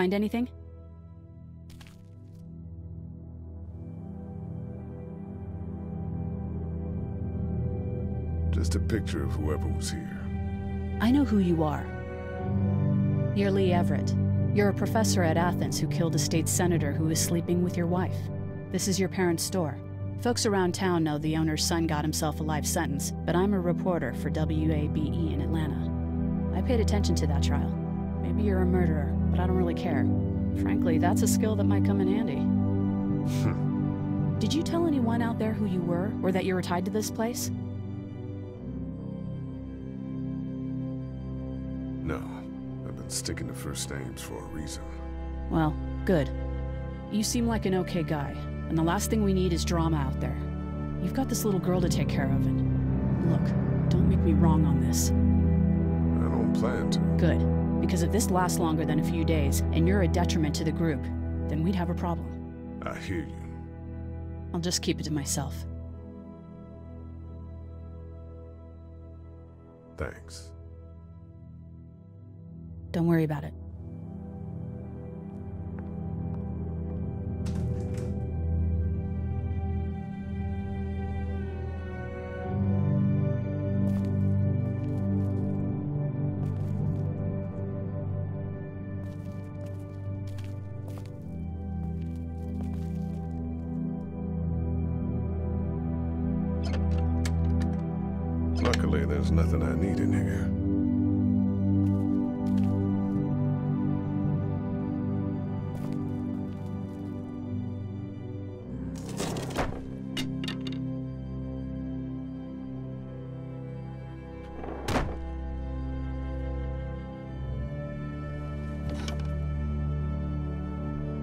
Find anything? Just a picture of whoever was here. I know who you are. You're Lee Everett. You're a professor at Athens who killed a state senator who was sleeping with your wife. This is your parents' store. Folks around town know the owner's son got himself a life sentence, but I'm a reporter for WABE in Atlanta. I paid attention to that trial. Maybe you're a murderer, but I don't really care. Frankly, that's a skill that might come in handy. Did you tell anyone out there who you were, or that you were tied to this place? No, I've been sticking to first names for a reason. Well, good. You seem like an okay guy, and the last thing we need is drama out there. You've got this little girl to take care of, and look, don't make me wrong on this. I don't plan to. Good, because if this lasts longer than a few days, and you're a detriment to the group, then we'd have a problem. I hear you. I'll just keep it to myself. Thanks. Don't worry about it.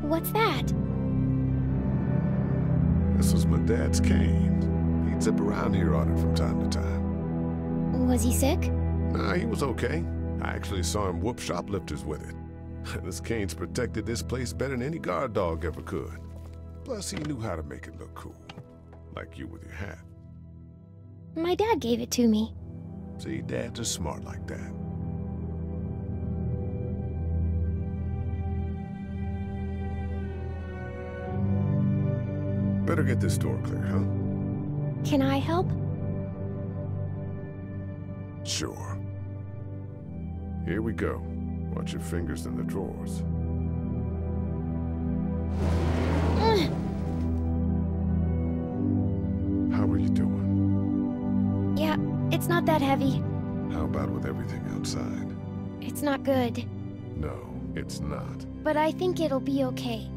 What's that? This was my dad's cane. He'd zip around here on it from time to time. Was he sick? Nah, he was okay. I actually saw him whoop shoplifters with it. this cane's protected this place better than any guard dog ever could. Plus, he knew how to make it look cool. Like you with your hat. My dad gave it to me. See, dads are smart like that. Better get this door clear, huh? Can I help? Sure. Here we go. Watch your fingers in the drawers. How are you doing? yeah, it's not that heavy. How about with everything outside? It's not good. No, it's not. But I think it'll be okay.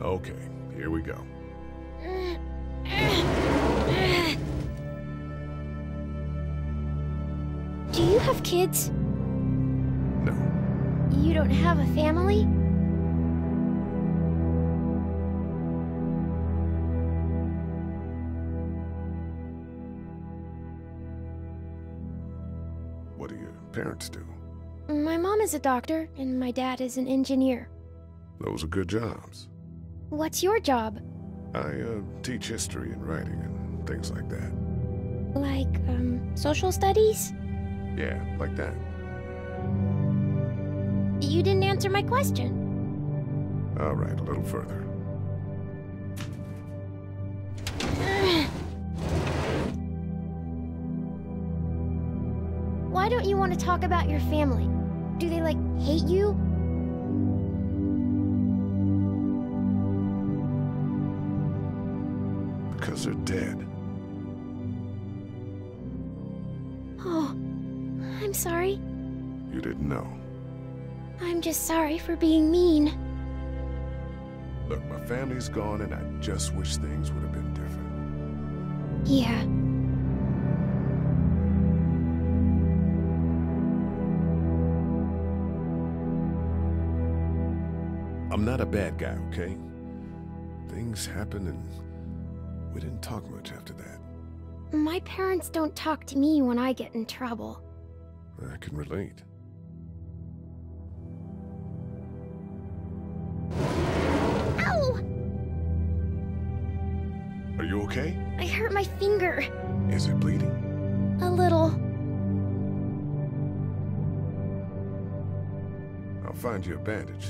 Okay, here we go. Do you have kids? No, You don't have a family? what do your parents do? My mom is a doctor, and my dad is an engineer. Those are good jobs. What's your job? I uh, teach history and writing and things like that. Like, um, social studies? Yeah, like that. You didn't answer my question. All right, a little further. Why don't you want to talk about your family? Do they, like, hate you? They're dead. Oh, I'm sorry. You didn't know. I'm just sorry for being mean. Look, my family's gone and I just wish things would have been different. Yeah. I'm not a bad guy, okay? Things happen and we didn't talk much after that. My parents don't talk to me when I get in trouble. I can relate. Ow! Are you okay? I hurt my finger. Is it bleeding? A little. I'll find you a bandage.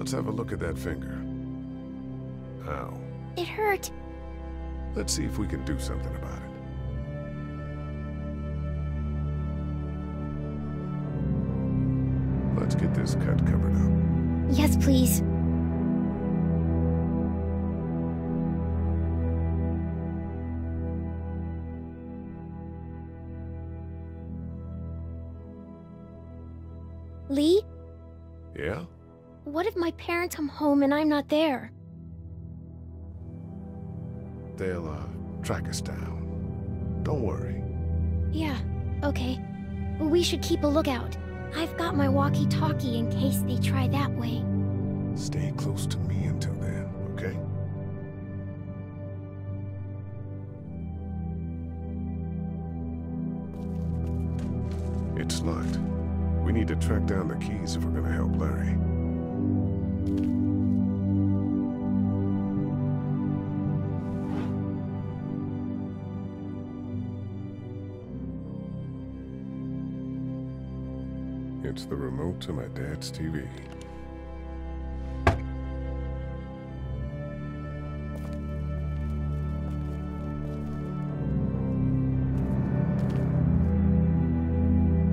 Let's have a look at that finger. Ow. It hurt. Let's see if we can do something about it. Let's get this cut covered up. Yes, please. Parents come home and I'm not there? They'll, uh, track us down. Don't worry. Yeah, okay. We should keep a lookout. I've got my walkie-talkie in case they try that way. Stay close to me until then, okay? It's locked. We need to track down the keys if we're gonna help Larry. It's the remote to my dad's TV.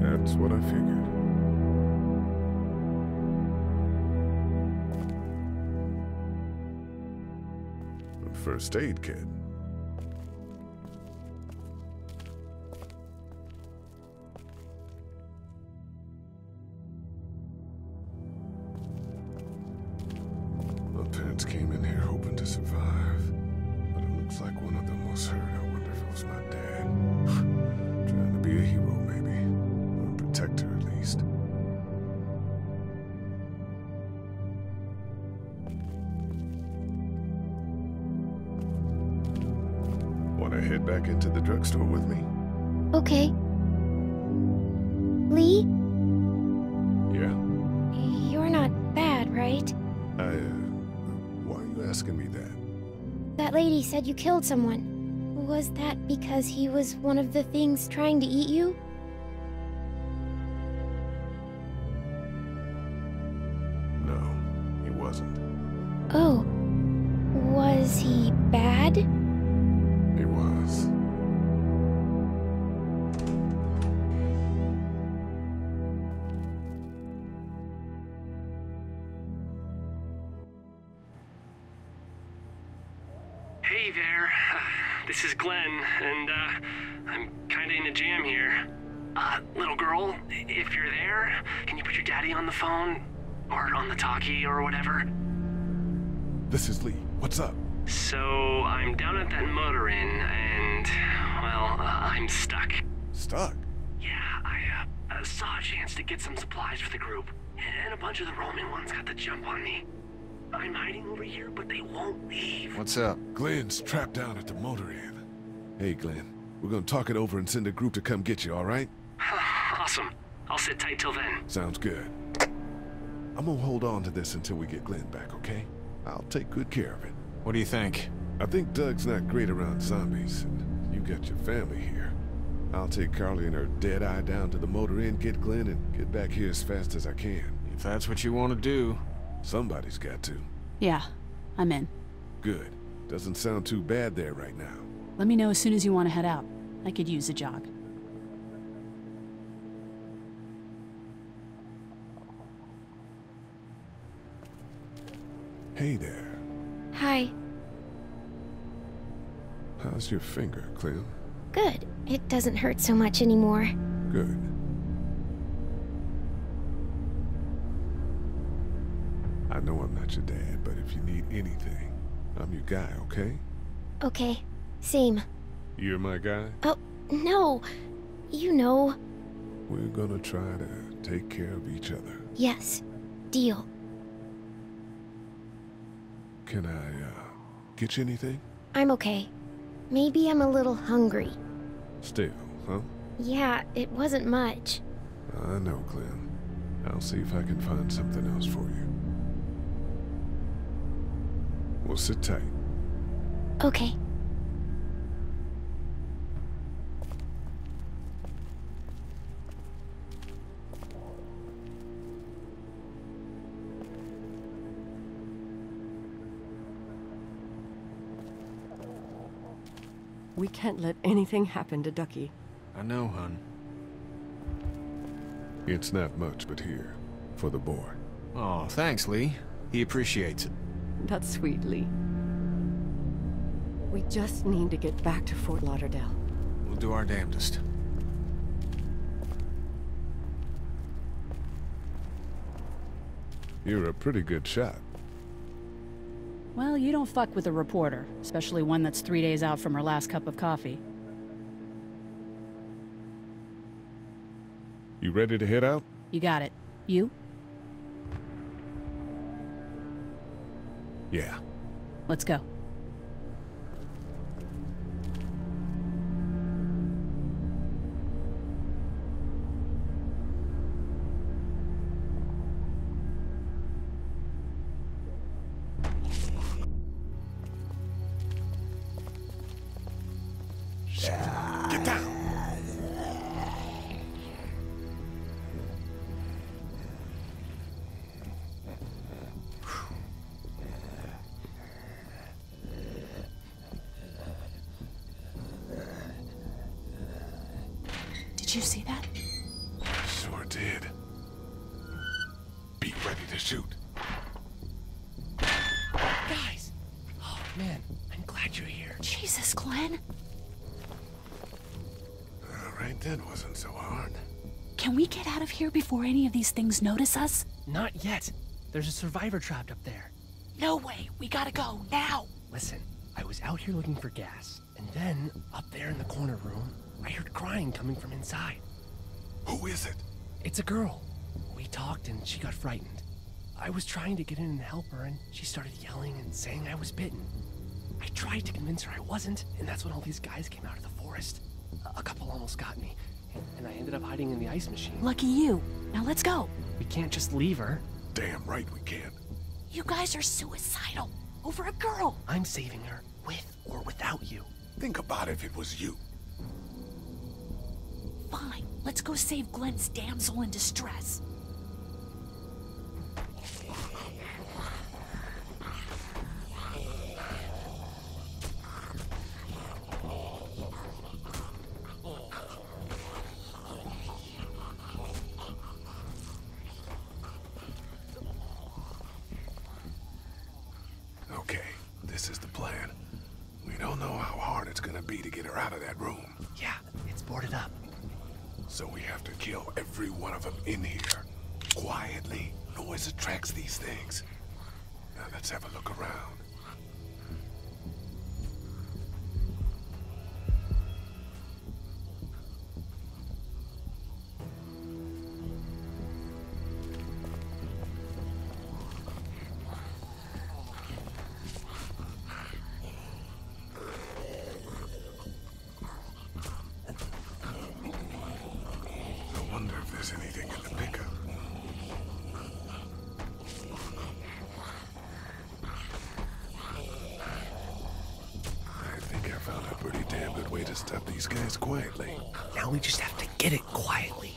That's what I figured. First aid kit. You killed someone. Was that because he was one of the things trying to eat you? To get some supplies for the group, and a bunch of the Roman ones got the jump on me. I'm hiding over here, but they won't leave. What's up? Glenn's trapped down at the motor inn. Hey, Glenn. We're gonna talk it over and send a group to come get you, all right? awesome. I'll sit tight till then. Sounds good. I'm gonna hold on to this until we get Glenn back, okay? I'll take good care of it. What do you think? I think Doug's not great around zombies, and you got your family here. I'll take Carley and her dead eye down to the motor inn, get Glenn, and get back here as fast as I can. If that's what you want to do. Somebody's got to. Yeah, I'm in. Good. Doesn't sound too bad there right now. Let me know as soon as you want to head out. I could use a jog. Hey there. Hi. How's your finger, Clem? Good. It doesn't hurt so much anymore. Good. I know I'm not your dad, but if you need anything, I'm your guy, okay? Okay. Same. You're my guy? Oh, no. You know. We're gonna try to take care of each other. Yes. Deal. Can I, uh, get you anything? I'm okay. Maybe I'm a little hungry. Still, huh? Yeah, it wasn't much. I know, Clem. I'll see if I can find something else for you. Well, sit tight. Okay. We can't let anything happen to Ducky. I know, hun. It's not much, but here, for the boy. Oh, thanks, Lee. He appreciates it. That's sweet, Lee. We just need to get back to Fort Lauderdale. We'll do our damnedest. You're a pretty good shot. Well, you don't fuck with a reporter, especially one that's three days out from her last cup of coffee. You ready to head out? You got it. You? Yeah. Let's go. Man, I'm glad you're here. Jesus, Glenn. All right, that wasn't so hard. Can we get out of here before any of these things notice us? Not yet. There's a survivor trapped up there. No way. We gotta go now. Listen, I was out here looking for gas, and then, up there in the corner room, I heard crying coming from inside. Who is it? It's a girl. We talked and she got frightened. I was trying to get in and help her, and she started yelling and saying I was bitten. I tried to convince her I wasn't, and that's when all these guys came out of the forest. A, a couple almost got me, and I ended up hiding in the ice machine. Lucky you. Now let's go. We can't just leave her. Damn right we can't. You guys are suicidal. Over a girl. I'm saving her, with or without you. Think about if it was you. Fine. Let's go save Glenn's damsel in distress. These guys quietly. Now we just have to get it quietly.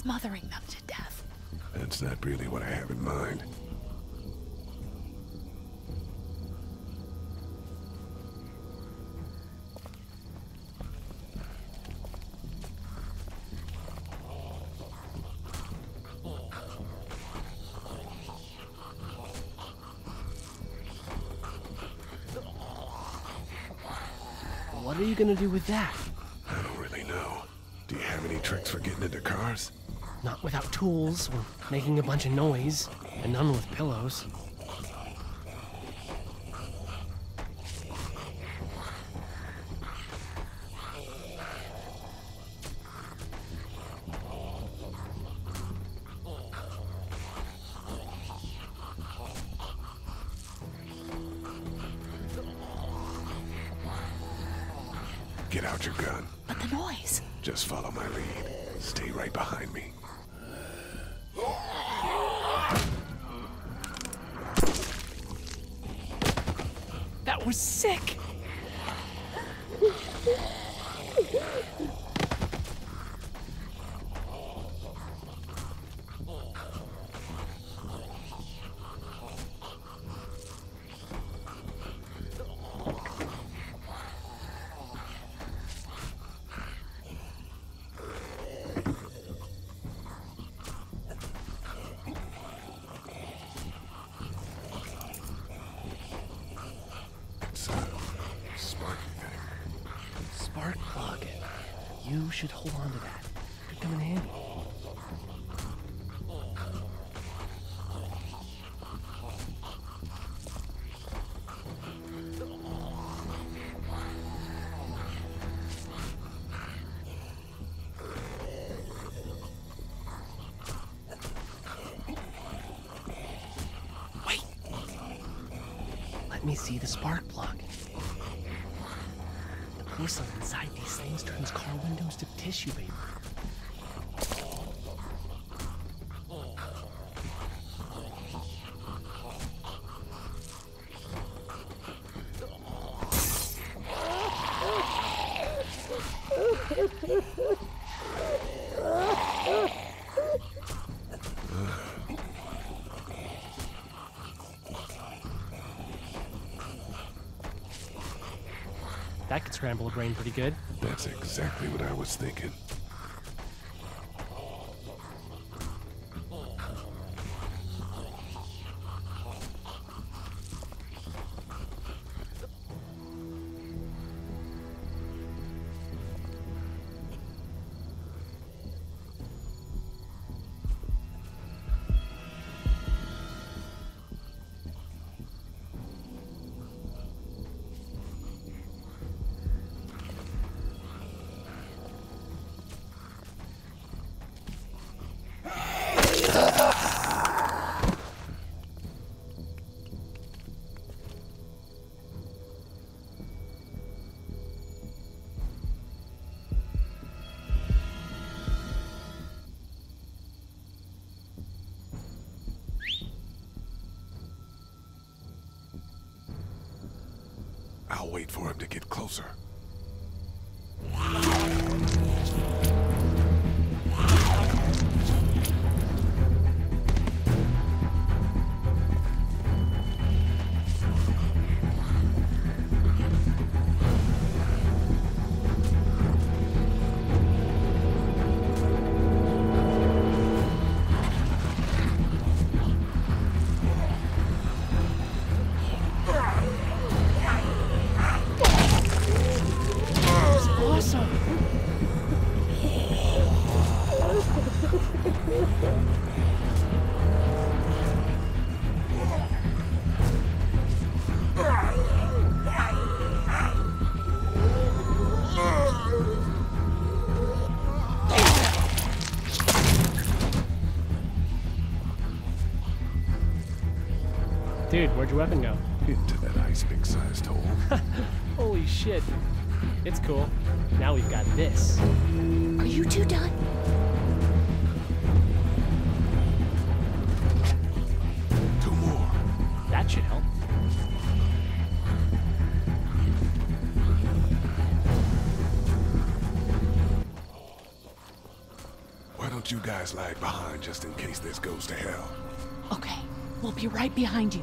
Smothering them to death. That's not really what I have in mind. What are you gonna do with that? I don't really know. Do you have any tricks for getting into cars? Not without tools or making a bunch of noise, and none with pillows. Tissue paper. That could scramble a brain pretty good. That's exactly what I was thinking. Closer. Your weapon go? Into that ice big sized hole. Holy shit. It's cool. Now we've got this. Are you two done? Two more. That should help. Why don't you guys lag behind just in case this goes to hell? Okay, we'll be right behind you.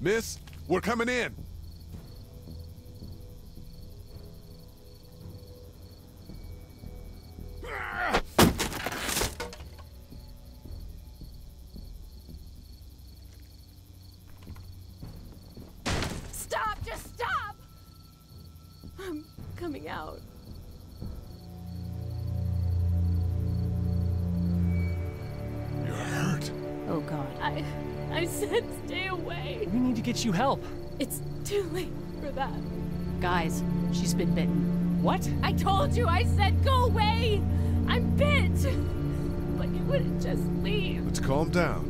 Miss, we're coming in. You help. It's too late for that. Guys, she's been bitten. What? I told you, I said go away! I'm bit! But you wouldn't just leave. Let's calm down.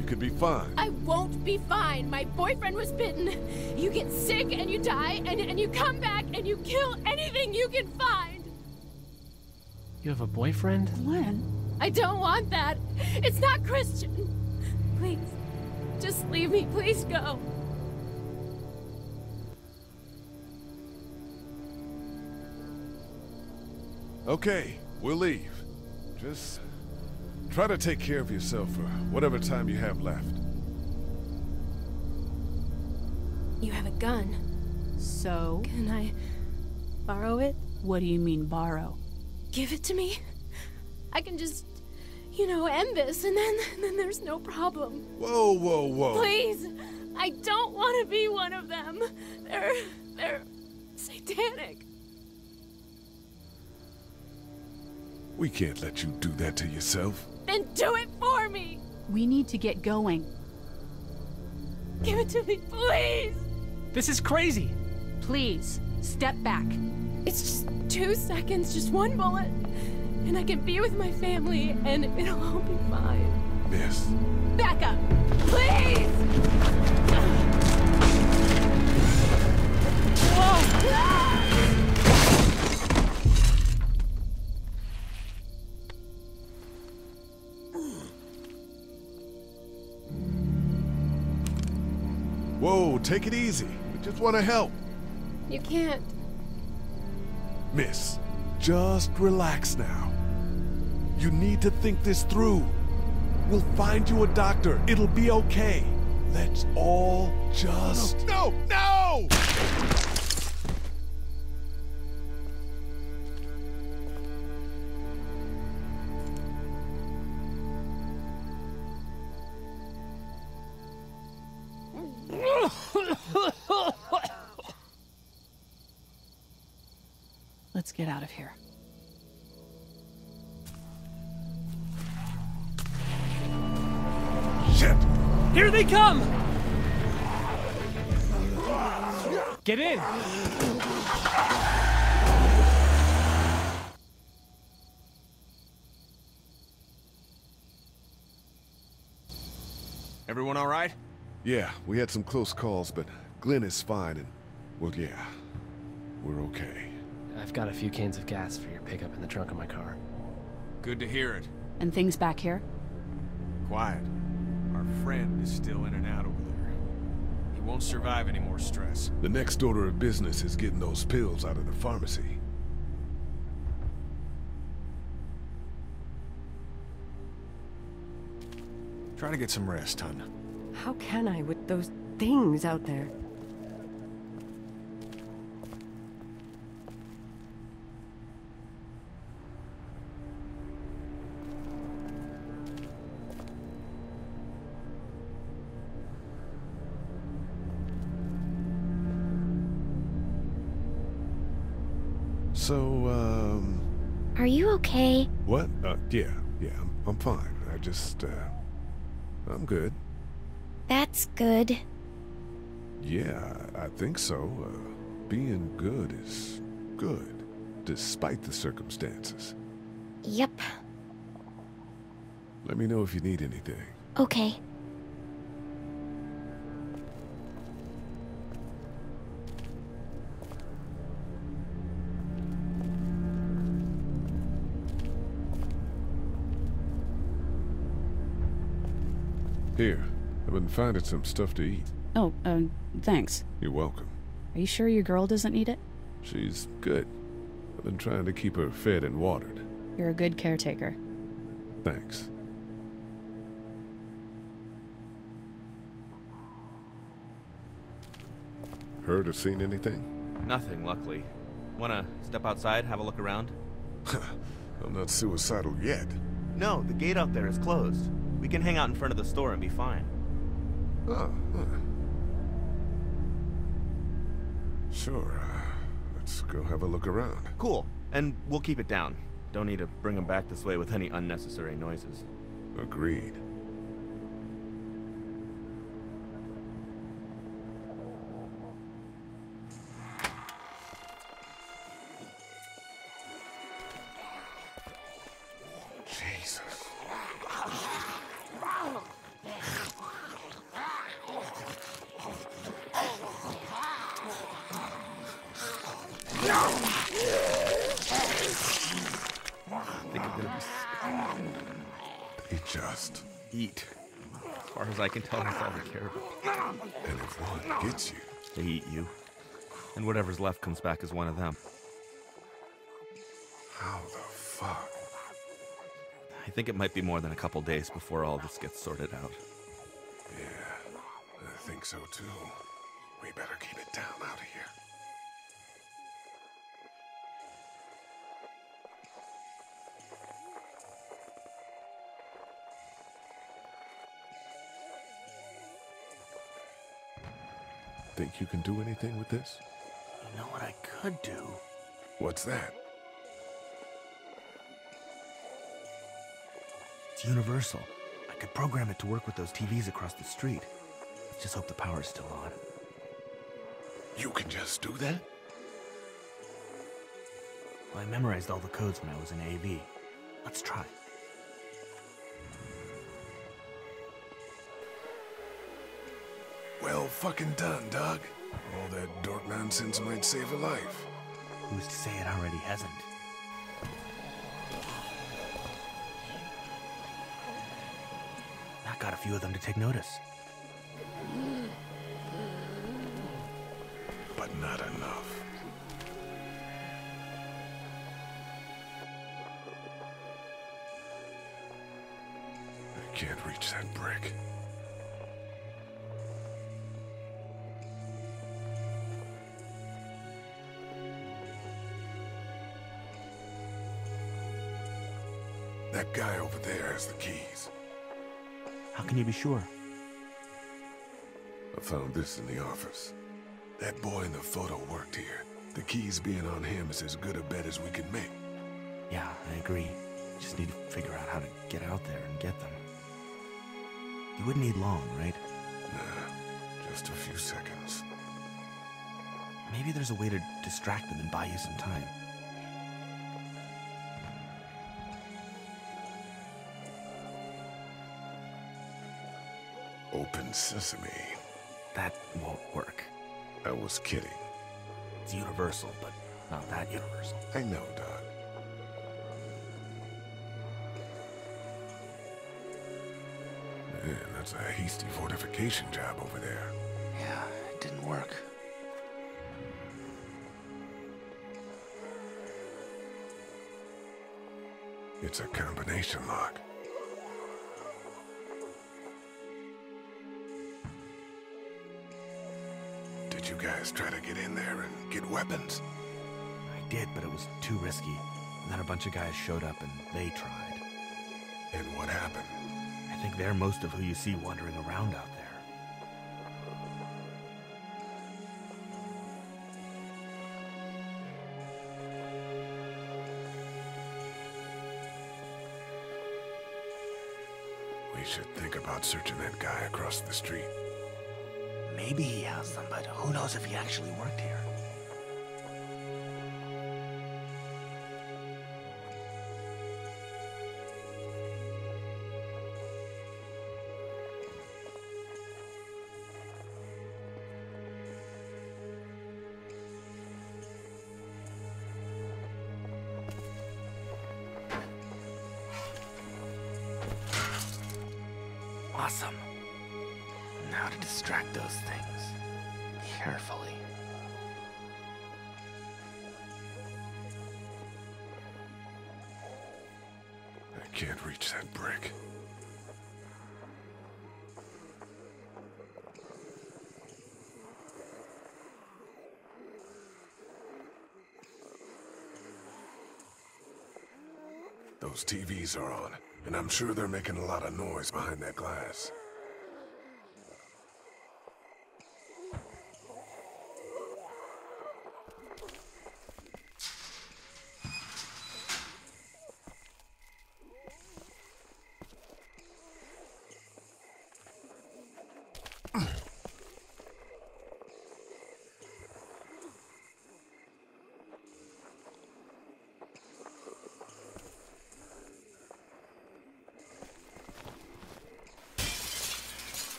You could be fine. I won't be fine. My boyfriend was bitten. You get sick and you die, and, and you come back and you kill anything you can find. You have a boyfriend? Glenn? I don't want that. It's not Christian. Please, just leave me. Please go. Okay, we'll leave. Just try to take care of yourself for whatever time you have left. You have a gun. So, Can I borrow it? what do you mean borrow? Give it to me. I can just, you know, end this, and then, then there's no problem. Whoa, whoa, whoa. Please, I don't want to be one of them. They're, they're satanic. We can't let you do that to yourself. Then do it for me. We need to get going. Give it to me, please. This is crazy. Please, step back. It's just two seconds, just one bullet, and I can be with my family, and it'll all be fine. Miss, Back up, please. whoa, take it easy. We just want to help. You can't. Miss, just relax now. You need to think this through. We'll find you a doctor. It'll be okay. Let's all just. No, no! Let's get out of here. Shit! Here they come! Get in! Everyone all right? Yeah, we had some close calls, but Glenn is fine, and, well, yeah, we're okay. I've got a few cans of gas for your pickup in the trunk of my car. Good to hear it. And things back here? Quiet. Our friend is still in and out over there. He won't survive any more stress. The next order of business is getting those pills out of the pharmacy. Try to get some rest, hun. How can I with those things out there? So, um... Are you okay? What? Uh, yeah, yeah, I'm, I'm fine. I just, uh... I'm good. That's good. Yeah, I think so. Uh, being good is good, despite the circumstances. Yep. Let me know if you need anything. Okay. Here, I've been finding some stuff to eat. Oh, um, thanks. You're welcome. Are you sure your girl doesn't need it? She's good. I've been trying to keep her fed and watered. You're a good caretaker. Thanks. Heard or seen anything? Nothing, luckily. Wanna step outside, have a look around? I'm not suicidal yet. No, the gate out there is closed. We can hang out in front of the store and be fine. Oh, huh. Sure, uh, let's go have a look around. Cool. And we'll keep it down. Don't need to bring them back this way with any unnecessary noises. Agreed. Eat you. And whatever's left comes back as one of them. how the fuck? I think it might be more than a couple days before all this gets sorted out. Yeah, I think so too. We better keep it down out of here. Think you can do anything with this? You know what I could do? What's that? It's universal. I could program it to work with those TVs across the street. Let's just hope the power's still on. You can just do that? Well, I memorized all the codes when I was in AV. Let's try. Well fucking done, Doug. All that dork nonsense might save a life. Who's to say it already hasn't? That got a few of them to take notice. Can you be sure? I found this in the office. That boy in the photo worked here. The keys being on him is as good a bet as we can make. Yeah, I agree. Just need to figure out how to get out there and get them. You wouldn't need long, right? Nah, just a few seconds. Maybe there's a way to distract them and buy you some time. Open sesame. That won't work. I was kidding. It's universal, but not that universal. I know, Doc. Man, that's a hasty fortification job over there. Yeah, it didn't work. It's a combination lock. Guys try to get in there and get weapons? I did, but it was too risky. And then a bunch of guys showed up and they tried. And what happened? I think they're most of who you see wandering around out there. We should think about searching that guy across the street. Maybe he has them, but who knows if he actually worked here. Awesome. Now to distract those things. Carefully. I can't reach that brick. Those TVs are on, and I'm sure they're making a lot of noise behind that glass.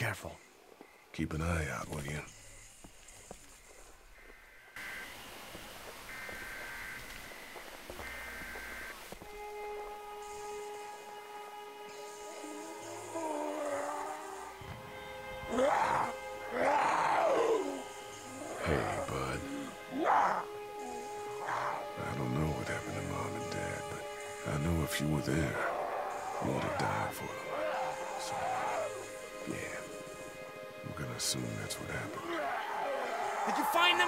Careful. Keep an eye out, will you?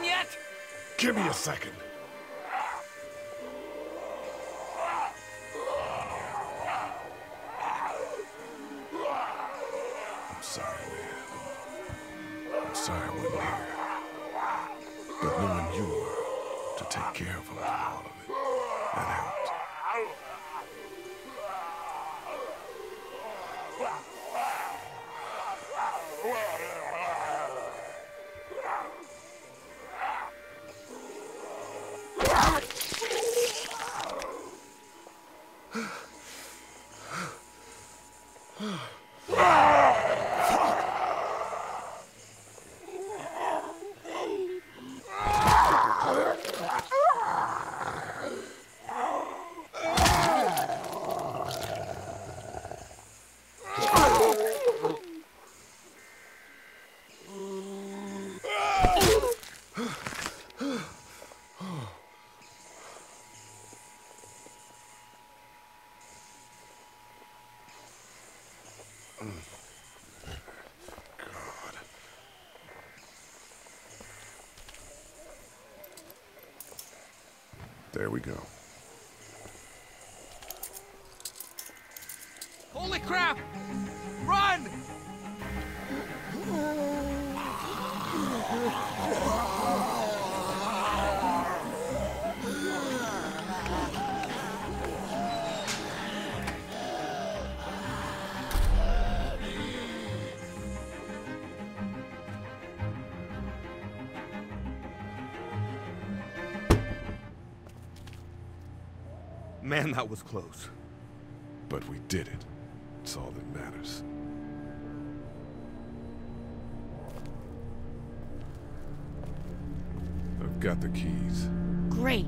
Yet? Give me a second. There we go. Holy crap! Man, that was close. But we did it. It's all that matters. I've got the keys. Great.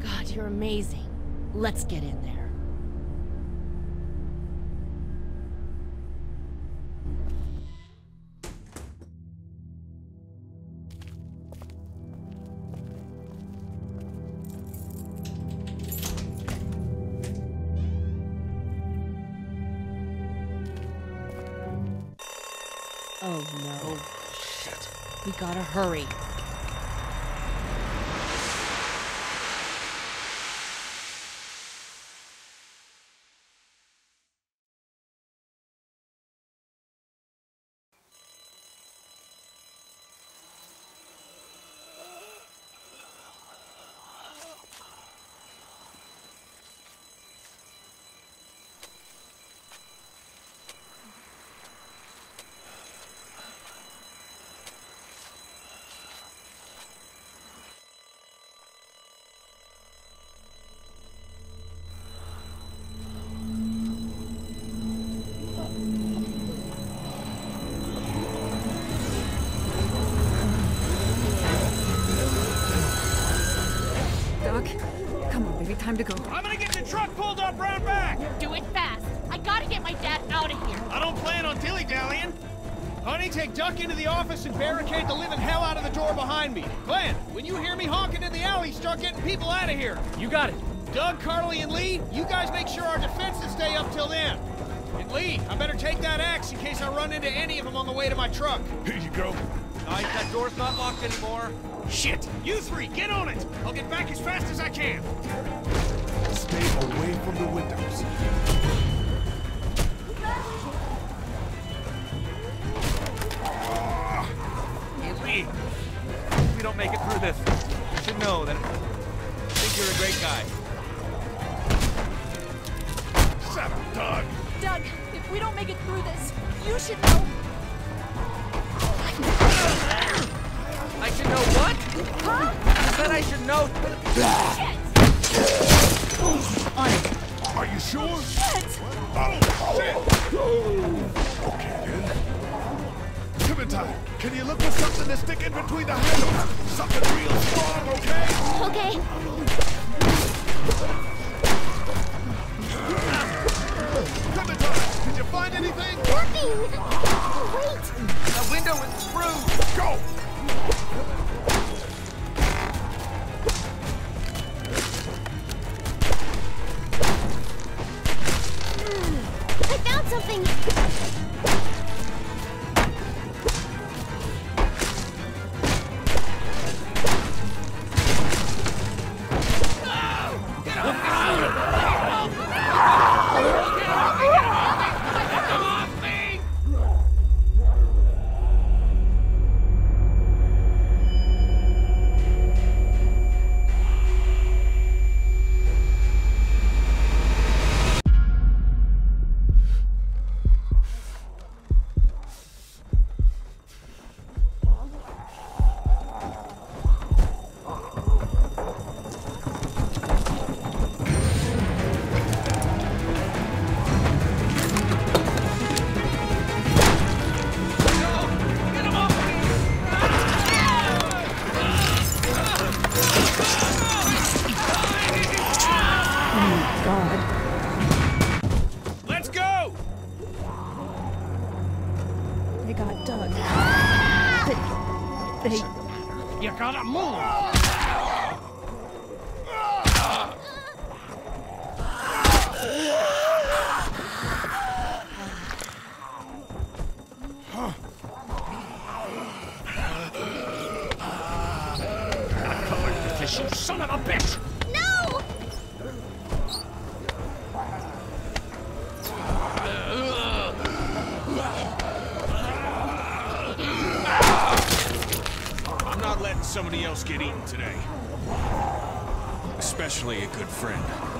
God, you're amazing. Let's get in there. Hurry. Time to go. I'm gonna get the truck pulled up round back! Do it fast. I gotta get my dad out of here. I don't plan on dilly-dallying. Honey, take Duck into the office and barricade the living hell out of the door behind me. Glenn, when you hear me honking in the alley, start getting people out of here. You got it. Doug, Carley, and Lee, you guys make sure our defenses stay up till then. And Lee, I better take that axe in case I run into any of them on the way to my truck. Here you go. Nice, that door's not locked anymore. Shit! You three, get on it! I'll get back as fast as I can. Away from the windows. This you son of a bitch! No! I'm not letting somebody else get eaten today. Especially a good friend.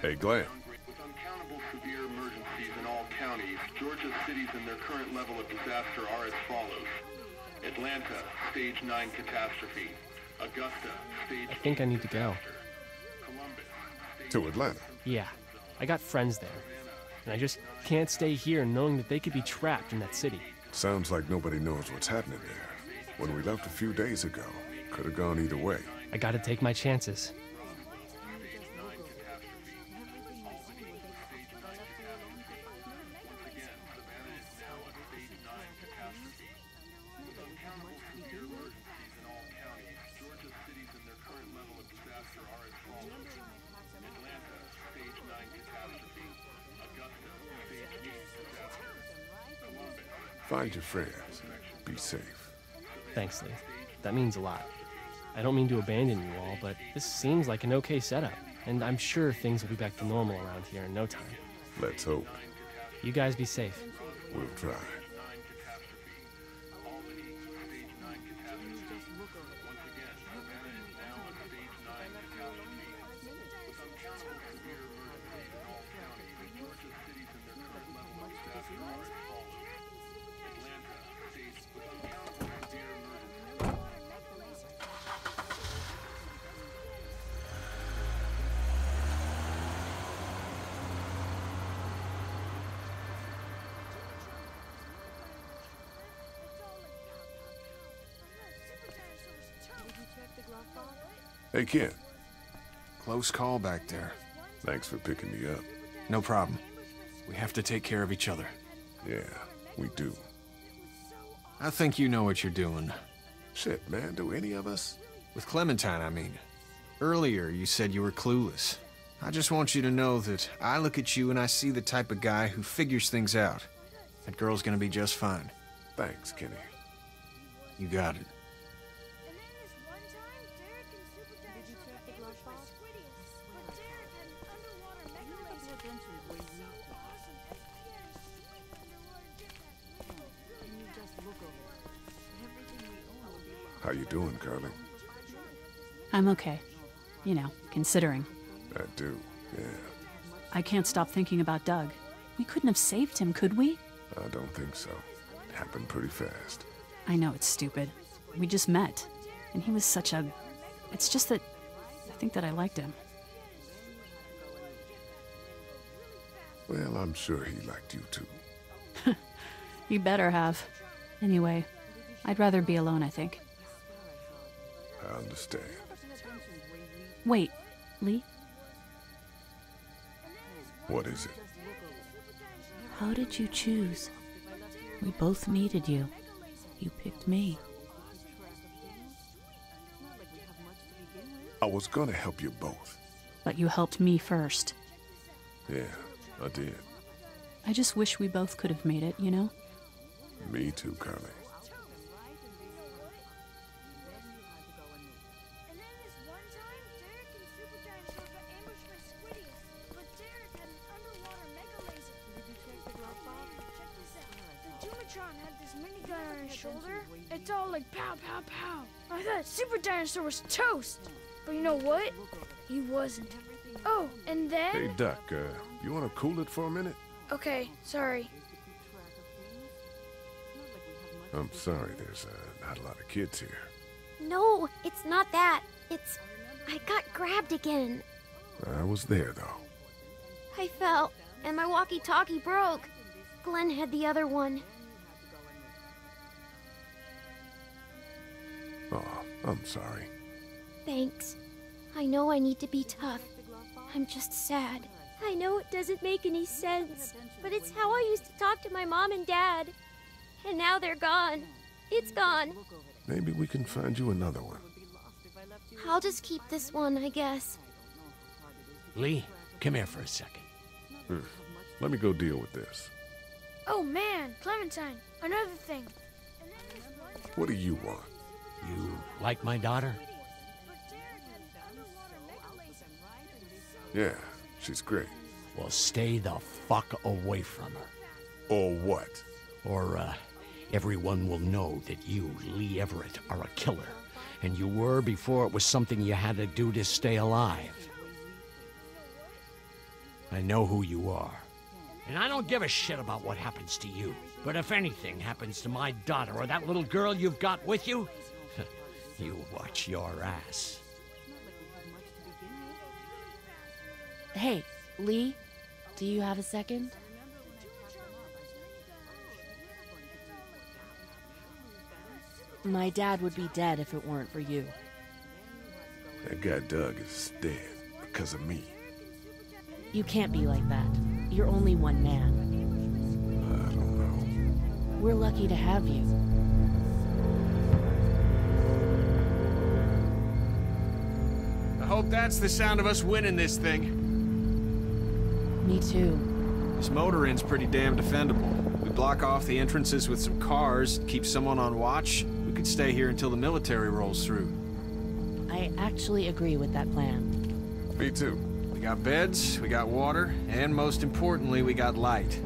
Hey, Glenn. with uncountable severe emergencies in all counties, Georgia's cities and their current level of disaster are as follows. Atlanta, stage 9 catastrophe. Augusta, stage I think I need to go. Columbus, stage To Atlanta. Yeah, I got friends there. And I just can't stay here knowing that they could be trapped in that city. Sounds like nobody knows what's happening there. When we left a few days ago, could have gone either way. I gotta take my chances. Friends. Be safe. Thanks, Lee. That means a lot. I don't mean to abandon you all, but this seems like an okay setup, and I'm sure things will be back to normal around here in no time. Let's hope. You guys be safe. We'll try. Hey, Ken. Close call back there. Thanks for picking me up. No problem. We have to take care of each other. Yeah, we do. I think you know what you're doing. Shit, man, do any of us? With Clementine, I mean. Earlier, you said you were clueless. I just want you to know that I look at you and I see the type of guy who figures things out. That girl's gonna be just fine. Thanks, Kenny. You got it. Doing, Carley? I'm okay. You know, considering. I do, yeah. I can't stop thinking about Doug. We couldn't have saved him, could we? I don't think so. It happened pretty fast. I know it's stupid. We just met. And he was such a. It's just that. I think that I liked him. Well, I'm sure he liked you too. You better have. Anyway, I'd rather be alone, I think. I understand. Wait, Lee, What is it? How did you choose? We both needed you. You picked me. I was gonna help you both. but you helped me first. Yeah, I did. I just wish we both could have made it, you know? Me too, Carley. Pow, pow, pow. I thought Super Dinosaur was toast. But you know what? He wasn't. Oh, and then. Hey, Duck, uh, you wanna cool it for a minute? Okay, sorry. I'm sorry, there's uh, not a lot of kids here. No, it's not that. It's. I got grabbed again. I was there, though. I fell, and my walkie talkie broke. Glenn had the other one. Oh, I'm sorry. Thanks. I know I need to be tough. I'm just sad. I know it doesn't make any sense, but it's how I used to talk to my mom and dad. And now they're gone. It's gone. Maybe we can find you another one. I'll just keep this one, I guess. Lee, come here for a second. Hmm. Let me go deal with this. Oh man, Clementine, another thing. What do you want? You like my daughter? Yeah, she's great. Well, stay the fuck away from her. Or what? Or, uh, everyone will know that you, Lee Everett, are a killer. And you were before it was something you had to do to stay alive. I know who you are. And I don't give a shit about what happens to you. But if anything happens to my daughter or that little girl you've got with you, you watch your ass. Hey, Lee, do you have a second? My dad would be dead if it weren't for you. That guy Doug is dead because of me. You can't be like that. You're only one man. I don't know. We're lucky to have you. Hope that's the sound of us winning this thing. Me too. This motor inn's pretty damn defendable. We block off the entrances with some cars, keep someone on watch. We could stay here until the military rolls through. I actually agree with that plan. Me too. We got beds, we got water, and most importantly, we got light.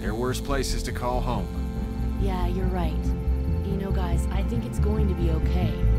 There are worse places to call home. Yeah, you're right. You know, guys, I think it's going to be okay.